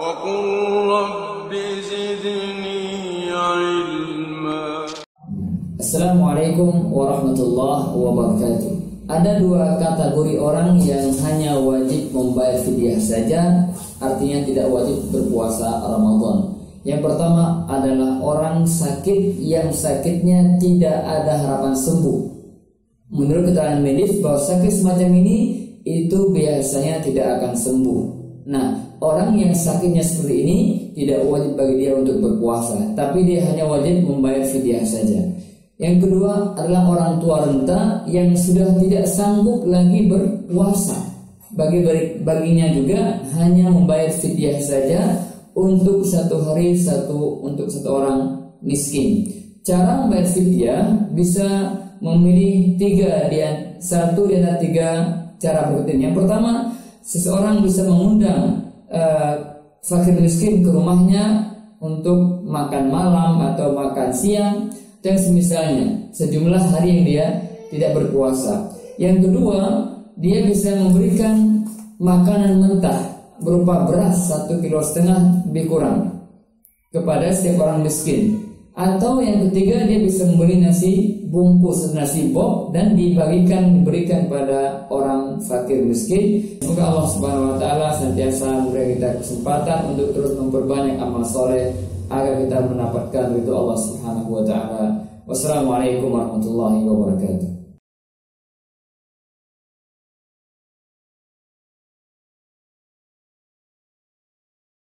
وقل رب زدني علما Assalamualaikum warahmatullahi wabarakatuh. Ada dua kategori orang yang hanya wajib membayar fidyah saja, artinya tidak wajib berpuasa Ramadan. Yang pertama adalah orang sakit yang sakitnya tidak ada harapan sembuh. Menurut keterangan medis bahwa sakit semacam ini itu biasanya tidak akan sembuh. Nah, orang yang sakitnya seperti ini tidak wajib bagi dia untuk berpuasa, tapi dia hanya wajib membayar fidyah saja. Yang kedua adalah orang tua renta yang sudah tidak sanggup lagi berpuasa. Bagi baginya juga hanya membayar fidyah saja untuk satu hari satu untuk satu orang miskin. Cara membayar fidyah bisa memilih tiga dia satu di antara tiga cara berikut ini. Yang pertama, seseorang bisa mengundang uh, fakir miskin ke rumahnya untuk makan malam atau makan siang dan semisalnya sejumlah hari yang dia tidak berpuasa. Yang kedua, dia bisa memberikan makanan mentah berupa beras satu kilo setengah lebih kurang kepada setiap orang miskin. Atau yang ketiga dia bisa membeli nasi bungkus nasi bob dan dibagikan diberikan pada orang fakir miskin. Semoga Allah Subhanahu wa taala senantiasa memberi kita kesempatan untuk terus memperbanyak amal soleh agar kita mendapatkan ridho Allah Subhanahu wa taala. Wassalamualaikum warahmatullahi wabarakatuh.